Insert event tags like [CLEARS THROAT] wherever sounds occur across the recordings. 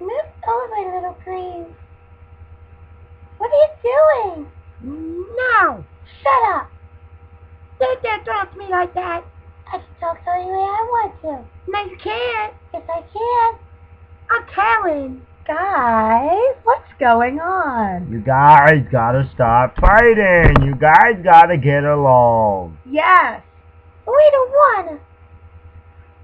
Move over, little green. What are you doing? No! Shut up. They can't talk to me like that. I can talk any way I want to. No, you can't. Yes, I can. I'm Karen. Guys, what's going on? You guys gotta stop fighting. You guys gotta get along. Yes. We don't want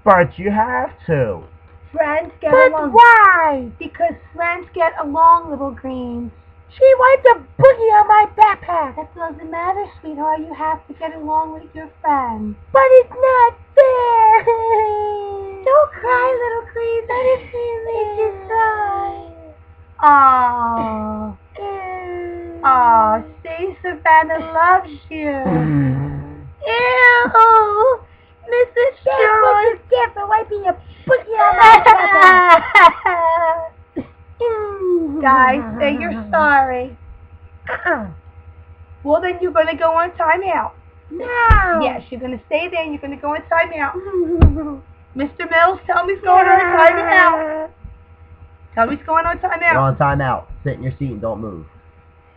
But you have to. Friends get But along. why? Because friends get along, little green. She wiped a boogie on my backpack. That doesn't matter, sweetheart. You have to get along with your friends. But it's not fair. [LAUGHS] Don't cry, little green. Let it be. It's just cry. Aww. Aw, see, Savannah loves you. Ew! Mrs. Guys, say you're [LAUGHS] sorry. Uh-uh. [CLEARS THROAT] Well, then you're going to go on timeout. No. Yes, you're going to stay there and you're going to go on timeout. [LAUGHS] Mr. Mills, tell me who's going on timeout. Tell me who's going on You're timeout. on timeout. Sit in your seat and don't move.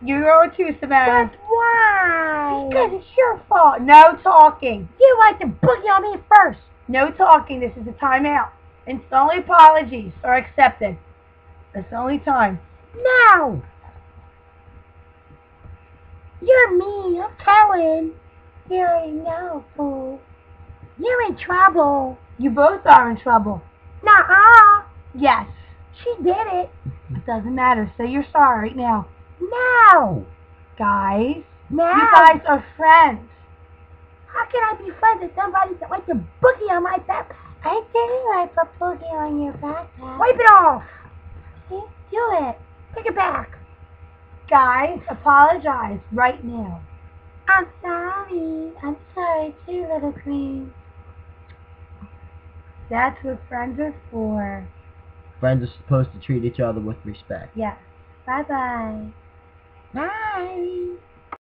You're on too, Savannah. But why? Because it's your fault. No talking. you like to boogie on me first. No talking. This is a timeout. And it's only apologies are accepted. That's the only time. No. You're mean. I'm Karen. You already know, fool. You're in trouble. You both are in trouble. Nuh-uh. Yes. She did it. It doesn't matter. Say you're sorry right now. No. Guys, No. you guys are friends. How can I be friends with somebody that wiped a boogie on my backpack? I didn't wipe a boogie on your backpack. Wipe it off. See? Do it. Take it back. Guys, apologize right now. I'm sorry. I'm sorry too, little queen. That's what friends are for. Friends are supposed to treat each other with respect. Yes. Bye-bye. Bye.